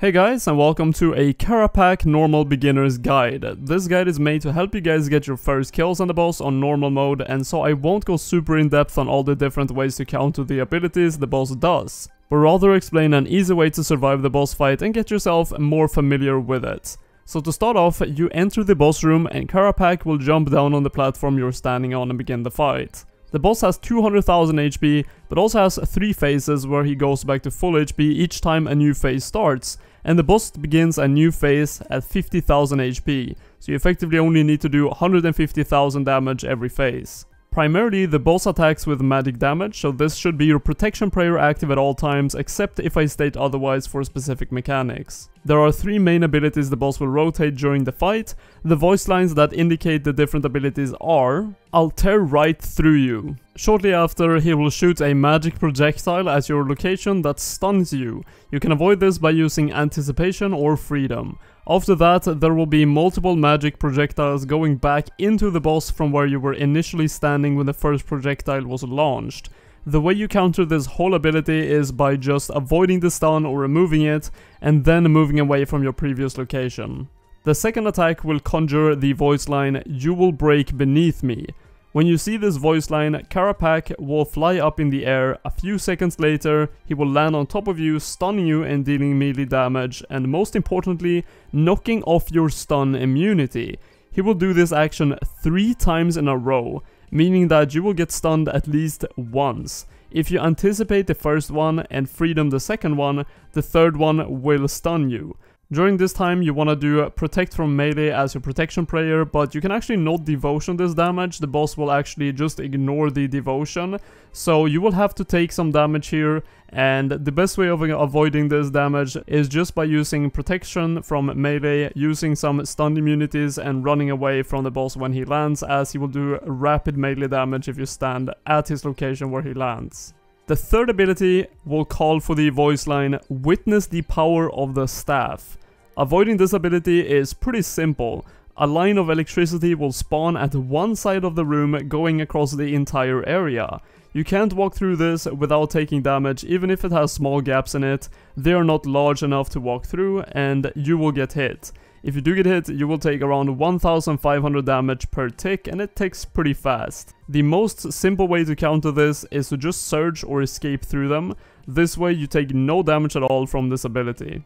Hey guys and welcome to a Kerapac Normal Beginner's Guide. This guide is made to help you guys get your first kills on the boss on normal mode and so I won't go super in depth on all the different ways to counter the abilities the boss does, but rather explain an easy way to survive the boss fight and get yourself more familiar with it. So to start off, you enter the boss room and Kerapac will jump down on the platform you're standing on and begin the fight. The boss has 200,000 HP, but also has 3 phases where he goes back to full HP each time a new phase starts, and the boss begins a new phase at 50,000 HP, so you effectively only need to do 150,000 damage every phase. Primarily, the boss attacks with magic damage, so this should be your protection prayer active at all times, except if I state otherwise for specific mechanics. There are three main abilities the boss will rotate during the fight. The voice lines that indicate the different abilities are I'll tear right through you. Shortly after, he will shoot a magic projectile at your location that stuns you. You can avoid this by using anticipation or freedom. After that, there will be multiple magic projectiles going back into the boss from where you were initially standing when the first projectile was launched. The way you counter this whole ability is by just avoiding the stun or removing it, and then moving away from your previous location. The second attack will conjure the voice line, you will break beneath me. When you see this voice line, Kerapac will fly up in the air, a few seconds later he will land on top of you, stunning you and dealing melee damage, and most importantly, knocking off your stun immunity. He will do this action 3 times in a row, meaning that you will get stunned at least once. If you anticipate the first one and freedom the second one, the third one will stun you. During this time you want to do uh, protect from melee as your protection prayer, but you can actually not devotion this damage, the boss will actually just ignore the devotion, so you will have to take some damage here, and the best way of avoiding this damage is just by using protection from melee, using some stun immunities and running away from the boss when he lands, as he will do rapid melee damage if you stand at his location where he lands. The third ability will call for the voice line, witness the power of the staff. Avoiding this ability is pretty simple. A line of electricity will spawn at one side of the room going across the entire area. You can't walk through this without taking damage even if it has small gaps in it, they are not large enough to walk through and you will get hit. If you do get hit, you will take around 1500 damage per tick and it ticks pretty fast. The most simple way to counter this is to just surge or escape through them, this way you take no damage at all from this ability.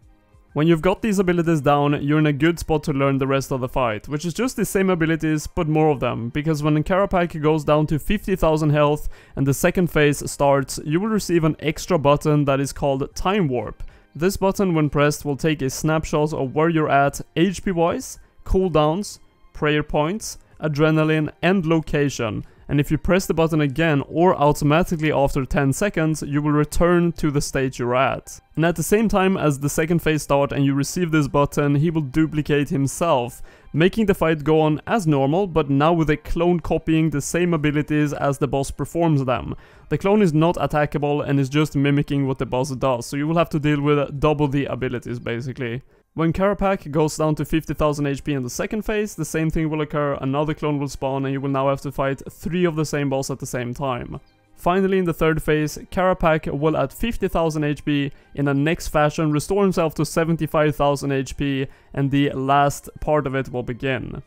When you've got these abilities down, you're in a good spot to learn the rest of the fight, which is just the same abilities, but more of them, because when Kerapac goes down to 50,000 health and the second phase starts, you will receive an extra button that is called Time Warp. This button when pressed will take a snapshot of where you're at HP wise, cooldowns, prayer points, adrenaline and location, and if you press the button again or automatically after 10 seconds, you will return to the stage you're at. And at the same time as the second phase start and you receive this button, he will duplicate himself, making the fight go on as normal, but now with a clone copying the same abilities as the boss performs them. The clone is not attackable and is just mimicking what the boss does, so you will have to deal with double the abilities basically. When Kerapac goes down to 50,000 HP in the second phase, the same thing will occur, another clone will spawn and you will now have to fight 3 of the same boss at the same time. Finally in the third phase, Kerapac will at 50,000 HP in a next fashion restore himself to 75,000 HP and the last part of it will begin.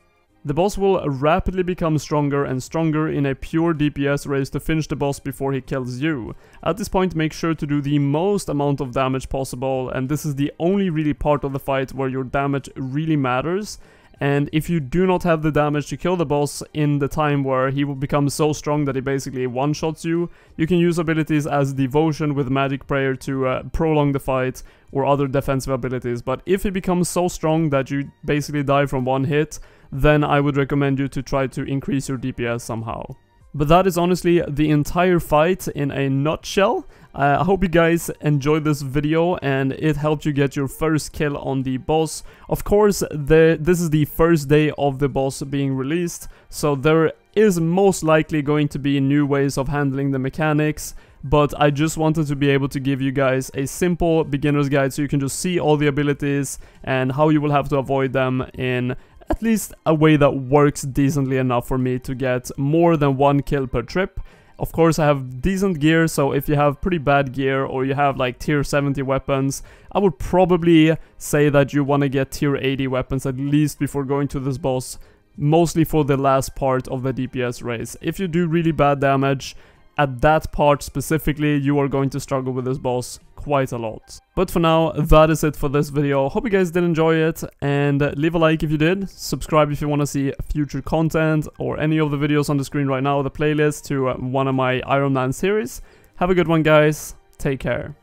The boss will rapidly become stronger and stronger in a pure DPS race to finish the boss before he kills you. At this point make sure to do the most amount of damage possible and this is the only really part of the fight where your damage really matters and if you do not have the damage to kill the boss in the time where he will become so strong that he basically one-shots you, you can use abilities as Devotion with Magic Prayer to uh, prolong the fight or other defensive abilities. But if he becomes so strong that you basically die from one hit, then I would recommend you to try to increase your DPS somehow. But that is honestly the entire fight in a nutshell. Uh, I hope you guys enjoyed this video and it helped you get your first kill on the boss. Of course, the, this is the first day of the boss being released, so there is most likely going to be new ways of handling the mechanics, but I just wanted to be able to give you guys a simple beginner's guide so you can just see all the abilities and how you will have to avoid them in at least a way that works decently enough for me to get more than one kill per trip. Of course I have decent gear, so if you have pretty bad gear or you have like tier 70 weapons, I would probably say that you want to get tier 80 weapons at least before going to this boss, mostly for the last part of the DPS race. If you do really bad damage, at that part specifically, you are going to struggle with this boss quite a lot. But for now, that is it for this video. Hope you guys did enjoy it, and leave a like if you did, subscribe if you want to see future content, or any of the videos on the screen right now, the playlist to uh, one of my Iron Man series. Have a good one guys, take care.